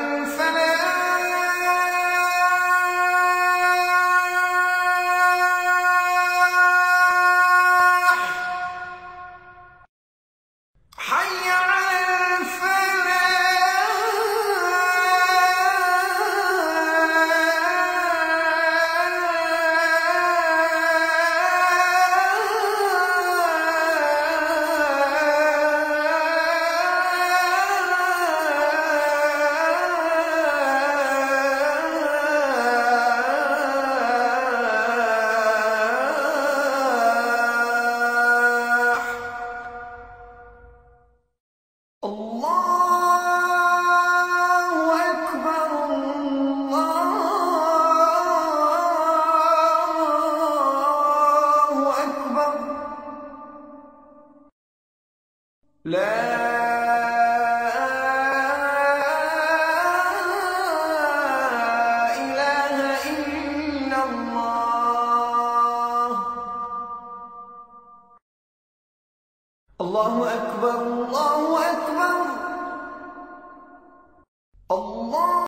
على لا. إله إلا الله. الله أكبر الله أكبر. الله